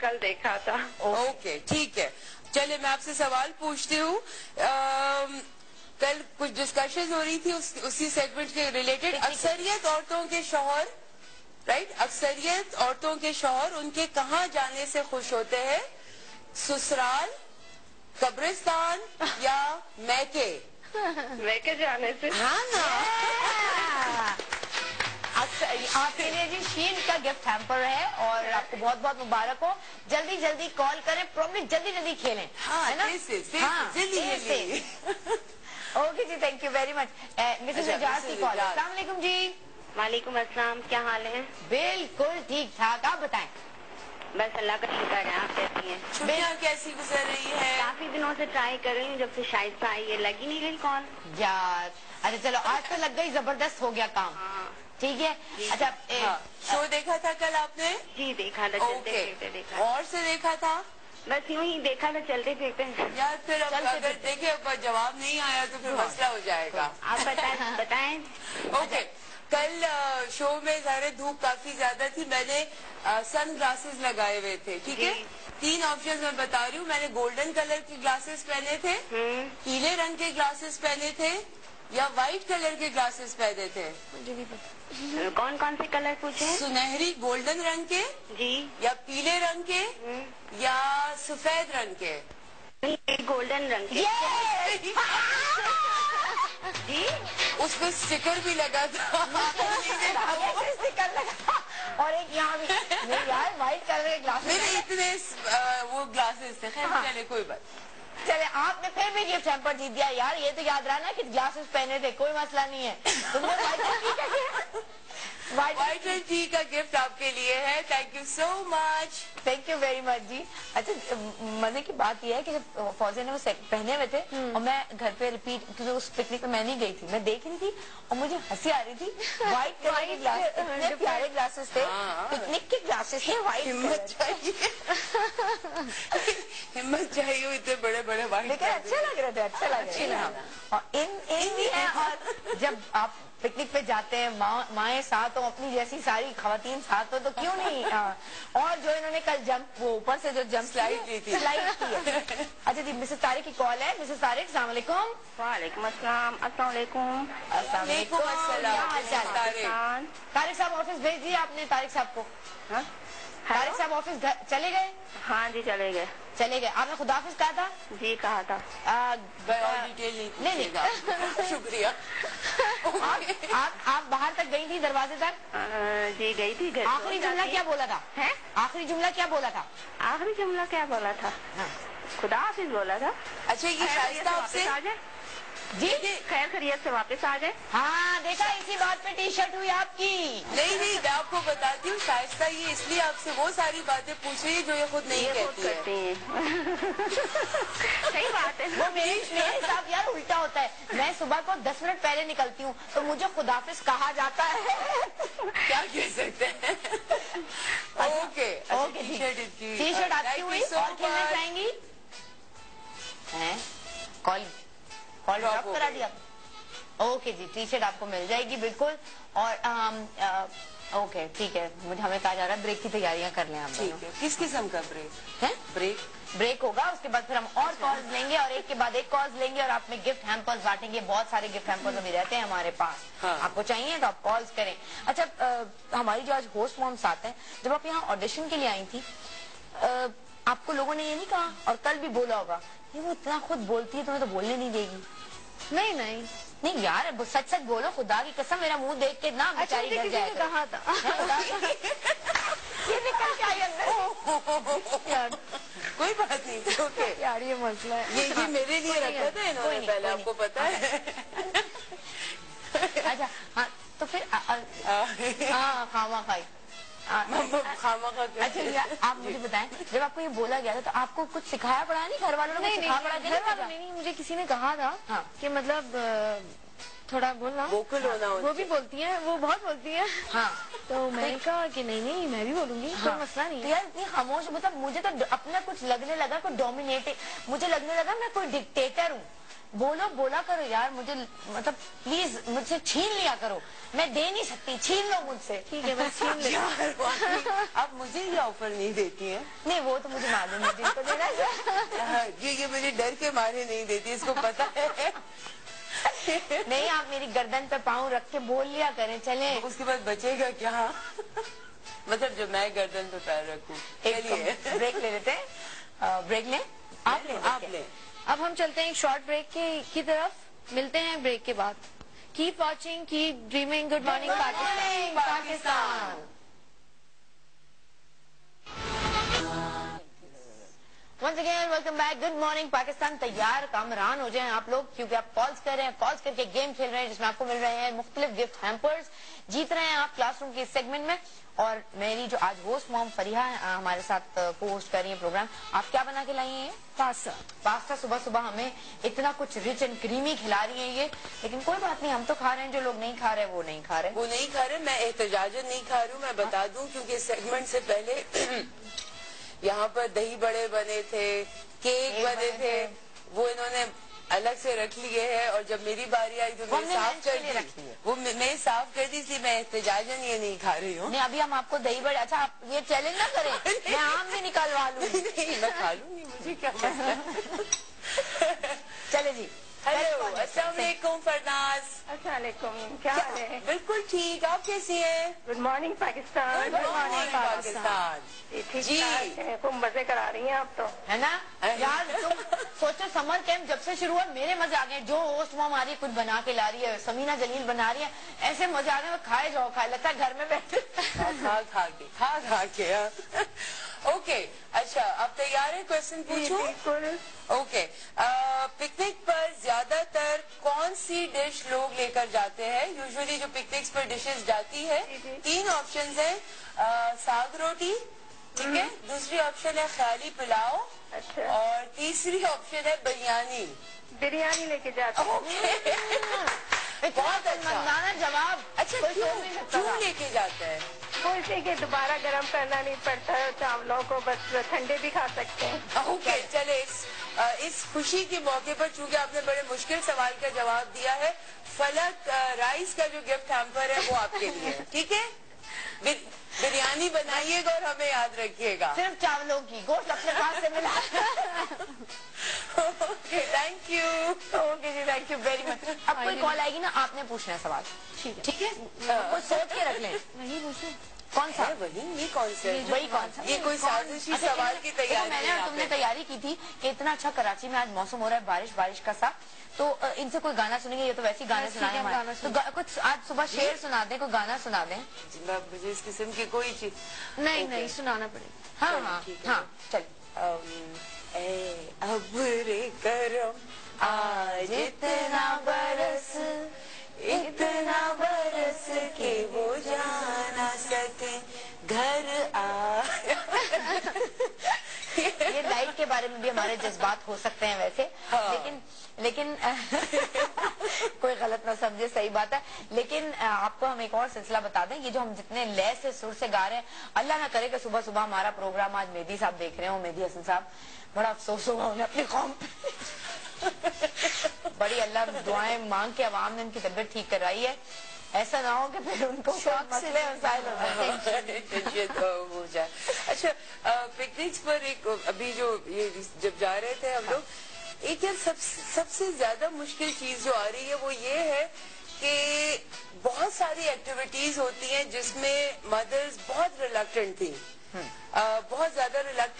कल देखा था। ओके ठीक है। चलिए मैं आपसे सवाल पूछती हूँ। कल कुछ डिस्कशन हो रही थी उस, उसी सेगमेंट के रिलेटेड अक्सरियत औरतों के शोहर राइट अक्सरियत औरतों के शोहर उनके कहाँ जाने से खुश होते हैं? ससुराल कब्रिस्तान या मैके? मैके जाने से। हाँ। ना आपके लिए जी शीन का गिफ्ट हैम्पर है और आपको बहुत बहुत मुबारक हो। जल्दी जल्दी कॉल करें प्रॉब्लम जल्दी जल्दी खेलें हाँ है ना? is- हाँ, जल्दी जल्दी। Okay ji thank you very much Mrs Ejaz की कॉल एजाज। जी। वालेकुम अस्सलाम क्या हाल है? बिल्कुल ठीक ठाक आप बताएँ। बस अल्लाह का शुक्र है आप कैसी हैं? छुट्टियाँ कैसी गुजर रही है? काफ़ी दिनों से ट्राई कर रही हूँ जब से शायद आई है लगी नहीं गई कॉल यार अरे चलो आज तो लग गई ज़बरदस्त हो गया काम। हाँ। ठीक है? अच्छा हाँ, शो देखा था कल आपने? जी देखा था चलते फिरते देखा और से देखा था? बस यूँ ही देखा था चलते फिरते। यार फिर अब अगर देखे अब जवाब नहीं आया तो फिर मसला हो जाएगा। आप बताएँ बताएँ। ओके। कल शो में ज़ाहिर धूप काफ़ी ज़्यादा थी। मैंने सन ग्लासेस लगाए हुए थे ठीक है? तीन ऑप्शंस मैं बता रही हूँ। मैंने गोल्डन कलर के ग्लासेस पहने थे हम्म। पीले रंग के ग्लासेस पहने थे या व्हाइट कलर के ग्लासेस पहने थे? कौन कौन से कलर पूछे सुनहरी गोल्डन रंग के? जी। या पीले रंग के? हम्म, या सफ़ेद रंग के? गोल्डन रंग के। जी। उस पर स्टिकर भी लगा था। स्टिकर लगा। और एक यहाँ भी। यार व्हाइट कलर के ग्लास मेरे इतने वो ग्लासेस थे। खैर हाँ। कोई बात चले आपने फिर भी गिफ्ट हैम्पर जीत दिया। यार ये तो याद रहा ना कि ग्लासेस पहने थे कोई मसला नहीं है। व्हाइट एंड टी का गिफ्ट आपके लिए है। Thank you so much thank you very much जी। अच्छा मज़े की बात यह है कि जब फौजे ने वो पहने हुए थे और मैं घर पे रिपीट क्योंकि उस पिकनिक में मैं नहीं गई थी मैं देख रही थी और मुझे हँसी आ रही थी। व्हाइट कलर के ग्लास इतने प्यारे ग्लासेस थे। पिकनिक के ग्लासेस थे व्हाइट हिम्मत चाहिए। हिम्मत चाहिए इतने बड़े बड़े व्हाइट लेकिन अच्छे लग रहे थे अच्छे लग रहे थे। और इन इन भी हैं और जब आप पिकनिक पे जाते हैं माँ माए साथ हो अपनी जैसी सारी खातन साथ हो तो क्यों नहीं हाँ। और जो इन्होंने कल जंप वो ऊपर से जो जंप Slide ली थी। स्लाइड की है। अच्छा जी मिसेस तारिक की कॉल है। मिसेस तारिक सलाम वालेकुम वालेकुम। अस्सलाम अस्सलाम है? तारिक। तारिक साहब ऑफ़िस भेज दिया आपने तारिक साहब को। हाँ तारिक साहब ऑफ़िस चले गए? हाँ जी चले गए। चले गए। आपने खुदाफिज कहा था? जी कहा था। आ, डिटेल नहीं नहीं, नहीं। शुक्रिया। आप आप आप बाहर तक गई थी दरवाजे तक जी गई थी आखिरी जुमला क्या बोला था? है? आखिरी जुमला क्या बोला था? आखिरी जुमला क्या बोला था? खुदा हाफिज बोला था। अच्छा ये शाइस्ता आपसे आ जाए। जी खैर खैरियत से वापस आ जाए हाँ देखा इसी बात पे टी शर्ट हुई आपकी। नहीं नहीं मैं आपको बताती हूँ शाइस्ता ये इसलिए आपसे वो सारी बातें पूछ रही है जो ये खुद नहीं ये कहती है। करती हैं। सही बात है। वो मेरे मेरे हिसाब यार उल्टा होता है। मैं सुबह को दस मिनट पहले निकलती हूँ तो मुझे खुदाफिज कहा जाता है। क्या कह सकते हैं? Okay okay T shirt T shirt आपकी हुई और खेलना चाहेंगी? कॉल कॉल ड्रॉप करा दिया ओके जी टी शर्ट आपको मिल जाएगी बिल्कुल। और अम, अ, ओके ठीक है मुझे हमें कहा जा रहा है ब्रेक की तैयारियाँ कर लें आप ठीक है किस किस्म का ब्रेक है? ब्रेक ब्रेक होगा उसके बाद फिर हम और कॉल्स लेंगे और एक के बाद एक कॉल्स लेंगे और आप में गिफ्ट हैम्पर्स बांटेंगे बहुत सारे गिफ्ट हैम्पर्स अभी रहते हैं हमारे पास। हाँ। आपको चाहिए तो आप कॉल्स करें। अच्छा अ, हमारी जो आज होस्ट मॉम्स आते हैं जब आप यहाँ ऑडिशन के लिए आई थी अ, आपको लोगों ने ये नहीं कहा? और कल भी बोला होगा। ये वो इतना खुद बोलती है तुम्हें तो बोलने नहीं देगी। नहीं नहीं। नहीं यार सच सच बोलो खुदा की कसम मेरा मुँह देख के ना बेचारी डर जाए कहा था। ये निकल के आई अंदर। यार। कोई बात नहीं ओके यार ये मसला है। ये ये मेरे लिए रखा था इन्होंने पहले आपको पता है। अच्छा हाँ तो फिर हाँ खामा खाई हाँ, खामा खा के- अच्छा आप मुझे बताएँ जब आपको ये बोला गया था तो आपको कुछ सिखाया पड़ा? नहीं घर वालों ने कुछ सिखा घर वालों ने नहीं मुझे किसी ने कहा था हाँ। कि मतलब थोड़ा बोलना। Vocal होना वो भी बोलती है वो बहुत बोलती है। हाँ। तो मैंने कहा कि नहीं नहीं मैं भी बोलूँगी कोई हाँ। मसला नहीं तो यार इतनी खामोश मतलब मुझे तो अपना कुछ लगने लगा कोई डोमिनेट मुझे लगने लगा मैं कोई डिक्टेटर हूँ। बोलो बोला करो यार मुझे मतलब प्लीज़ मुझसे छीन लिया करो। मैं दे नहीं सकती छीन लो मुझसे। ठीक है बस छीन ले। आप मुझे ये ऑफ़र नहीं देती है। नहीं वो तो मुझे मालूम है जिनको देना है। हाँ, ये ये मुझे डर के मारे नहीं देती इसको पता है। नहीं आप मेरी गर्दन पे पाँव रख के बोल लिया करें चले। उसके बाद बचेगा क्या? मतलब जो मैं गर्दन पे पैर रखूँ ब्रेक ले लेते हैं। ब्रेक लें? आप लें आप ले। अब हम चलते हैं एक शॉर्ट ब्रेक के की तरफ़। मिलते हैं ब्रेक के बाद। Keep watching keep dreaming good morning Pakistan once again welcome back good morning Pakistan तैयार कामरान हो जाएँ आप लोग क्योंकि आप कॉल्स कर रहे हैं कॉल्स करके गेम खेल रहे हैं जिसमें आपको मिल रहे हैं मुख्तलिफ़ गिफ्ट हैम्पर्स जीत रहे हैं आप क्लासरूम के इस सेगमेंट में। और मेरी जो आज होस्ट मॉम फरिया है, हमारे साथ को होस्ट कर रही है प्रोग्राम आप क्या बना के लाई हैं पास्ता। पास्ता सुबह सुबह हमें इतना कुछ रिच एंड क्रीमी खिला रही है ये। लेकिन कोई बात नहीं हम तो खा रहे हैं जो लोग नहीं खा रहे वो नहीं खा रहे वो नहीं खा रहे मैं एहतजाजन नहीं खा रही हूँ मैं बता दूँ क्योंकि सेगमेंट से पहले यहाँ पर दही बड़े बने थे केक बने थे। वो इन्होंने अलग से रख लिए हैं और जब मेरी बारी आई तो मैंने साफ़ कर दी। वो मैं मैं साफ़ कर दी इसलिए मैं एहतजाजन ये नहीं खा रही हूँ। अभी हम आपको दही बड़े अच्छा आप ये चैलेंज ना करें। मैं आम भी निकलवा लूँ। नहीं मैं खा लूँगी मुझे क्या चले जी। हेलो वालेकुम फरनाज अस्सलाम क्या हाल है बिल्कुल ठीक आप कैसी हैं good morning Pakistan good morning Pakistan जी। खूब मज़े करा रही हैं आप तो। है ना? यार तुम सोचो समर कैंप जब से शुरू हुआ मेरे मज़े आ गए। जो होस्ट मॉम आ रही है कुछ बना के ला रही है समीना जलील बना रही है ऐसे मज़े आ गए खाए जाओ खाए लगता है घर में बैठे। खा खा खा के खा खा के हाँ। ओके अच्छा आप तैयार है? क्वेश्चन पूछूँ? ओके पिकनिक पर ज़्यादातर कौन सी डिश लोग लेकर जाते हैं? यूजुअली जो पिकनिक्स पर डिशेस जाती है। तीन ऑप्शंस है। साग रोटी ठीक है? दूसरी ऑप्शन है ख्याली पुलाव अच्छा। और तीसरी ऑप्शन है बिरयानी। बिरयानी लेके जाते हैं। इतना बहुत अच्छा। जवाब अच्छा क्यों। लेके जाते हैं? कोई सी के दोबारा गर्म करना नहीं पड़ता है चावलों को बस ठंडे भी खा सकते हैं। ओके चले इस इस खुशी के मौके पर चूँकि आपने बड़े मुश्किल सवाल का जवाब दिया है फलक राइस का जो गिफ्ट हैम्पर है वो आपके लिए ठीक है? बिरयानी बनाइएगा और हमें याद रखिएगा। सिर्फ़ चावलों की गोश्त अपने पास से मिला। ओके थैंक यू ओके जी थैंक यू वेरी मच अब कोई कॉल आएगी ना आपने पूछना है सवाल। ठीक है। ठीक है? कुछ सोच के रख लें। वही पूछूँ। कौन सा? वही ये कौन सा? है? वही कौन सा? ये कोई साजिशी अच्छा, सवाल की तैयारी मैंने और तुमने तैयारी की थी कि इतना अच्छा कराची में आज मौसम हो रहा है बारिश बारिश का सा। तो इनसे कोई गाना सुनेंगे? ये तो वैसे ही गाने सुनाए हमारे। तो कुछ आज सुबह शेर सुना दें कोई गाना सुना दें? मुझे इस किस्म की कोई चीज़ नहीं नहीं सुनाना पड़ेगा। हाँ हाँ है। हाँ। चल। अबरे करम आज इतना बरस इतना बरस के वो जा ना सके घर आ ये लाइट के बारे में भी हमारे जज्बात हो सकते हैं वैसे। हाँ। लेकिन लेकिन कोई गलत ना समझे सही बात है। लेकिन आपको हम एक और सिलसिला बता दें ये जो हम जितने लय से सुर से गा रहे हैं अल्लाह ना करे कि सुबह सुबह हमारा प्रोग्राम आज मेहदी साहब देख रहे हो मेहदी हसन साहब। बड़ा अफसोस होगा उन्हें अपनी कौम बड़ी अल्लाह दुआएँ मांग के अवाम ने उनकी तबीयत ठीक कराई है। ऐसा ना हो कि फिर उनको शौक से मसले हो। तो हो जाए। अच्छा पिकनिक्स पर एक अभी जो ये जब जा रहे थे हम लोग एक यार सब, सबसे ज़्यादा मुश्किल चीज़ जो आ रही है वो ये है कि बहुत सारी एक्टिविटीज़ होती हैं जिसमें मदर्स बहुत रिलक्टेंट थी। अ, बहुत ज़्यादा रिलक्टेंट